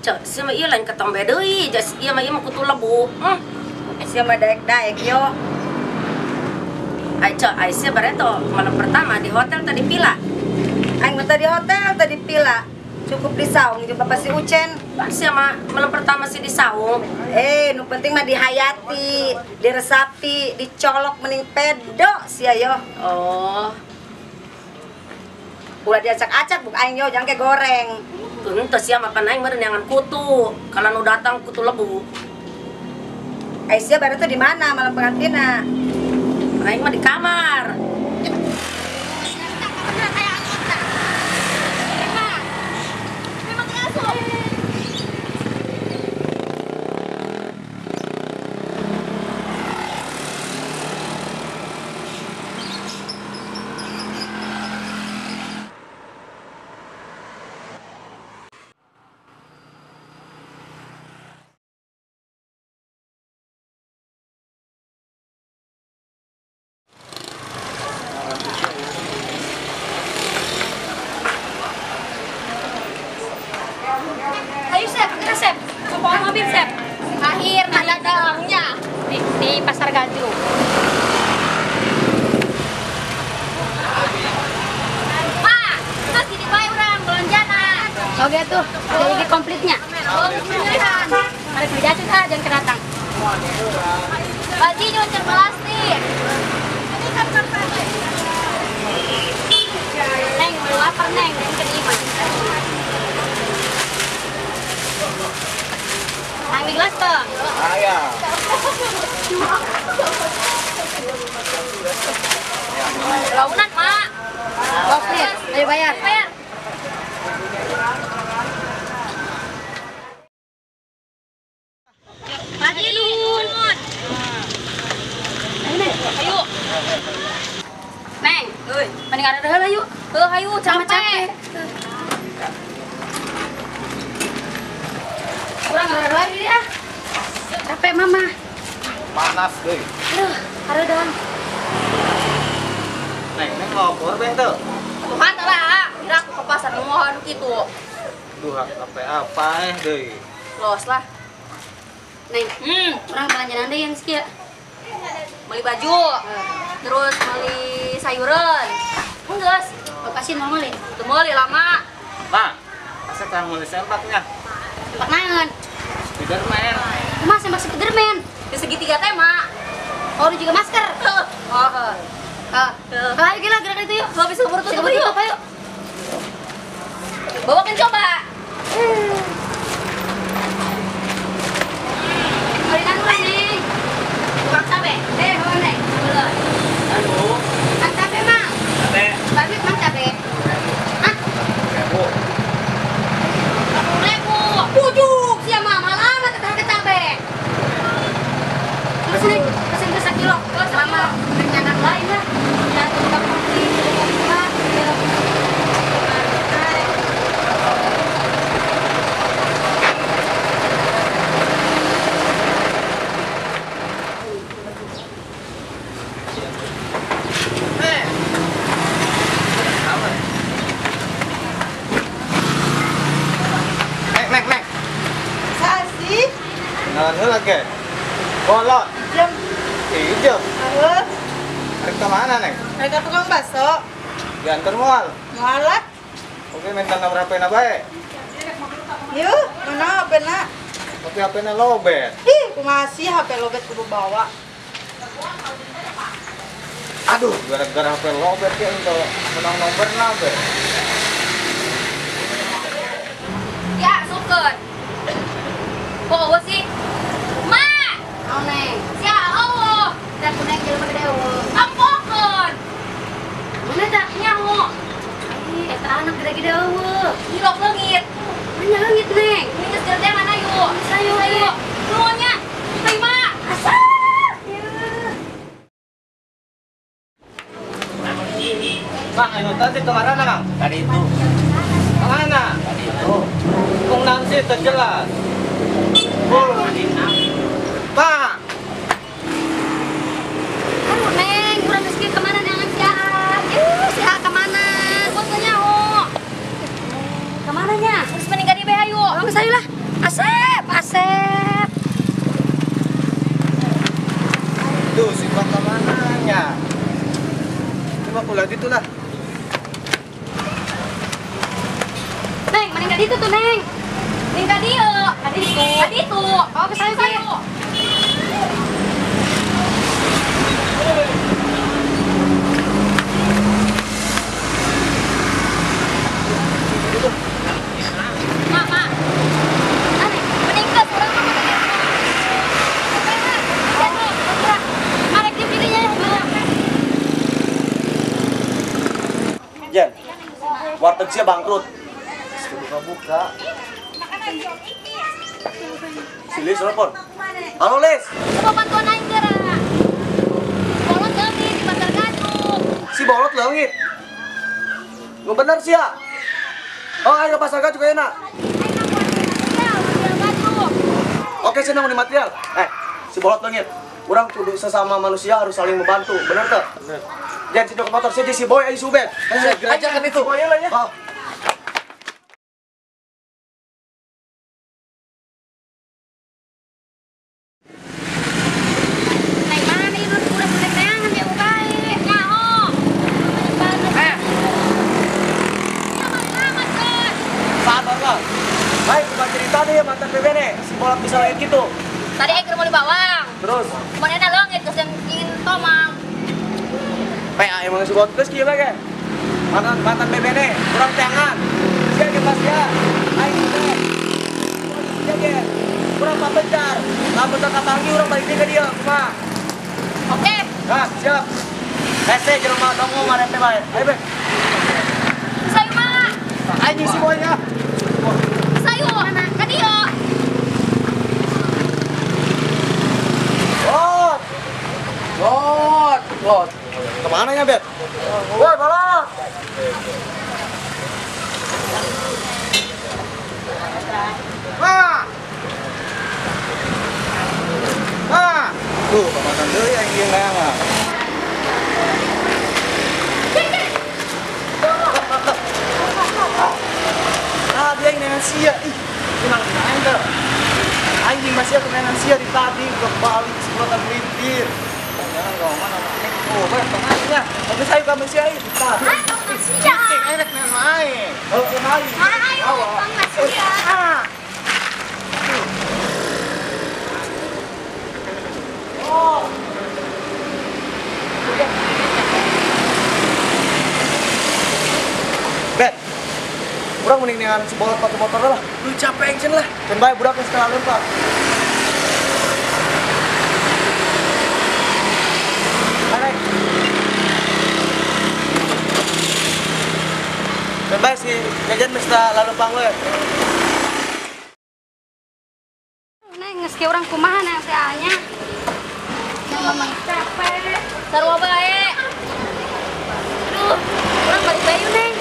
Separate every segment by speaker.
Speaker 1: Cek, si mah iya lain ketombe deui, jas iya mah iya mah kutu lebu. Hmm.
Speaker 2: Sia mah daek-daek yo.
Speaker 1: Ai cek, ai sia bareto malam pertama di hotel tadi pila.
Speaker 2: Aing tadi hotel tadi pila. Cukup di saung juga pasti Ucen.
Speaker 1: Pan sia mah malam pertama sih di saung.
Speaker 2: Eh, nu penting mah dihayati, diresapi, dicolok mending pedo sia yo.
Speaker 1: Oh,
Speaker 2: Ulah diacak-acak buk aing yo jangan kayak goreng.
Speaker 1: tuh sia mah pan aing meureun neangan kutu. Kalau nu datang kutu lebu.
Speaker 2: Aisyah baru tuh di mana malam pengantina?
Speaker 1: Aing mah di kamar.
Speaker 3: Ayo Sep, kita Sep. Bawa mobil Sep. Akhir ada dalangnya di, di pasar belanjana. Oke tuh, jadi komplitnya. Pilihan. Ada kerja ah, jangan. Neng, lapar Neng, kelima. Ambil gelas tuh.
Speaker 4: Ayah.
Speaker 3: Launan, Mak. Bos nih, ayo bayar. Bayar. Lagi Nun. Ayo. Neng, euy, mending ada heula yuk. Heuh, ayo, capek. Kurang ada lagi ya. Capek mama.
Speaker 4: Panas deh.
Speaker 3: Aduh, ada dong.
Speaker 4: Neng, neng ngopor beh tuh.
Speaker 3: Tuhan lah, kira aku ke pasar mohon gitu.
Speaker 4: Duh, apa apa eh deh.
Speaker 3: Los lah. Neng, hmm, orang belanja nanti yang sekia. Beli baju, terus beli sayuran. Enggak, lokasi normal ya. Tuh beli lama.
Speaker 4: Nah, masa kang mulai sempatnya.
Speaker 3: Tempat nangan.
Speaker 4: Spiderman.
Speaker 3: Mas, masih Spiderman. Di segitiga tema. Oh, ada juga masker. Oh, oh. Ah, ayo gila gerak itu yuk. Habis kubur tuh, yuk. Ayo. Bawakan coba. Kan nih. Tukang cabe. Eh, mau nih. Belum. Cabe, Mang. Cabe, Mang cabe. Hah?
Speaker 4: Kepo.
Speaker 3: Ribu. Pujuk. Siapa malah amat harga cabe. Terus nih, pesen ke sekilo. Selama rencana lain lah. Ya, tukang kopi, tukang buah, ya.
Speaker 4: Eh. Nek, nek, nek.
Speaker 2: Sasi,
Speaker 4: Ge. Bolot.
Speaker 2: jam
Speaker 4: Ijo.
Speaker 2: Halo,
Speaker 4: Rek ke mana, Neng?
Speaker 2: mereka tukang bakso.
Speaker 4: Diantar mual.
Speaker 2: Mualak,
Speaker 4: Oke, minta nomor HP na bae.
Speaker 2: yuk, mana HP nak?
Speaker 4: Tapi HP na lobet.
Speaker 2: Ih, masih HP lobet kudu bawa.
Speaker 4: Aduh, gara-gara HP lobet ya untuk menang nomor na be.
Speaker 3: Ya, suket. Mang, ano tadi ke mana na, Mang? Tadi itu. Ke mana?
Speaker 4: dari itu. Kung nansi, terjelas. Ah. Oh, Pak!
Speaker 3: Aduh, Neng, kurang meski ke mana dengan si Aan? Yuh, si Aan ke mana? Fotonya, oh. Ke mana nya? Harus meninggal di BH, yuk. Tolong saya lah. Asep, Asep. Tuh, si Pak ke mana nya? Cuma aku lagi lah. Mending ke surang sama tadi. Jadi, surang. Marek di dirinya ya, Mak.
Speaker 5: Jen, warteg saya bangkrut. Buka-buka. Si Lis telepon. Halo Lis,
Speaker 3: Coba bantuan. Bolot kami di Bantar Gadung.
Speaker 5: si bolot langit. Nggak bener sih ya. Oh, ayo pasar juga enak.
Speaker 3: Ya.
Speaker 5: Oke, sih di material. Eh, si bolot langit. Orang kudu sesama manusia harus saling membantu, bener tuh? Bener. Jen, si ke motor, saya si boy, ayo subet. Aja kan itu. Boy lah ya. Oh.
Speaker 3: Neng mana nih lu udah boleh tayangan ya ukai. Nyaho. Eh. Selamat selamat guys.
Speaker 5: Sabar lah. Baik, bukan cerita nih mantan bebe nih. Si bolot bisa lain gitu.
Speaker 3: Tadi Eger mau bawang.
Speaker 5: Terus,
Speaker 3: Ke mana ada langit ke ingin tomang.
Speaker 5: Bolot terus gimana ke? Mantan mantan nih, kurang tangan. Siap ya pas ya. Ayo. Ya ya. Kurang apa bentar. Lah bentar kapangi orang balik ke dia, kumah.
Speaker 3: Oke.
Speaker 5: Nah, siap. Jelema dong mau ngarepe bae. Ayo be.
Speaker 3: Sayu.
Speaker 5: Anjing si boynya.
Speaker 3: Sayu. Yo.
Speaker 5: Lot. Ke mana ya, Bet? Woi, balak.
Speaker 4: Ma. Ma. Tuh, pamatan deui yang ngayangan.
Speaker 5: Ah, dia sia. Ih, tenang ente. Anjing masih aku nengan sia di tadi udah balik sebulan Oh, bet. Kurang mending dengan sebolot pakai motor lah. Lu capek action lah. Dan baik budak yang setengah lempar. Naik. Dan baik jajan mesti lalu pang we.
Speaker 3: Neng, ngeski orang kumaha neng nya. Memang capek. Sarua bae. Aduh, orang balik bayu neng.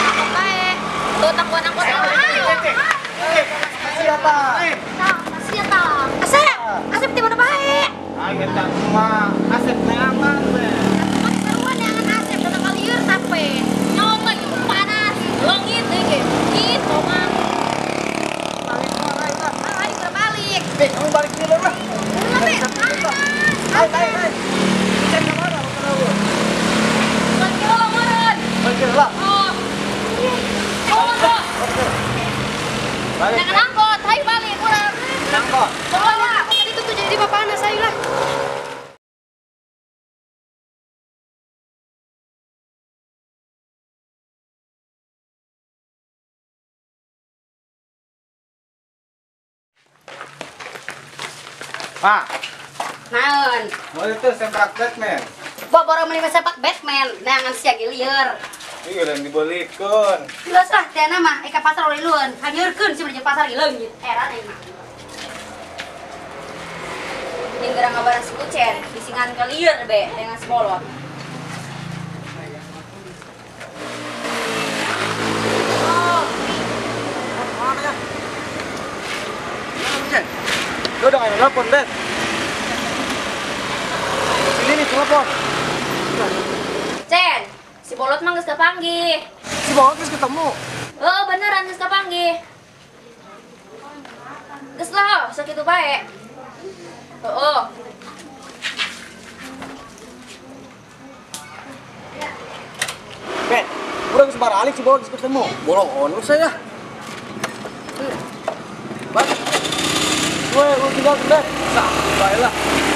Speaker 3: Apa bae? Tuh tak buat angkot ayo.
Speaker 5: Siapa?
Speaker 3: Nah, masih ya tang. Asep, asep di mana bae?
Speaker 4: Ayo tak cuma aset nyaman be.
Speaker 3: Mas seruan yang asep datang kalieur sampai nyota yang panas. Longit deh, gitu mah. Ayo
Speaker 5: Eh, kamu balik dulu lah. Cek ke mana? Mau kenal. Balik lah.
Speaker 3: Oh. Oh, oh.
Speaker 4: Balik.
Speaker 3: Jangan angkot, hai balik.
Speaker 4: Angkot.
Speaker 3: Tadi itu tuh jadi lima panas, saya lah.
Speaker 4: Ma,
Speaker 3: Naon?
Speaker 4: mau itu sempak Batman.
Speaker 3: Bawa baru mending sepak Batman, nangan siag lieur.
Speaker 4: Iya yang dibolikeun.
Speaker 3: Geus lah, tiana mah eka pasar oleh luan. Hanyurkeun sih di pasar ieu leungit. Era nih. Yang gerang ngabaran si kucen, bisingan ke lieur be dengan semolot.
Speaker 5: Lo udah nggak telepon, Bet. Ini nih, telepon.
Speaker 3: Cen, si Bolot mah gak suka panggi.
Speaker 5: Si Bolot nggak ketemu.
Speaker 3: Oh, beneran nggak kepanggih. Gak lah, oh, sakit tuh baik. Oh, oh.
Speaker 5: Bet, udah sebar alik si Bolot ketemu.
Speaker 4: Bolot, lu saya.
Speaker 5: Bang. Gue lu tinggal deh.
Speaker 4: Sah, baiklah.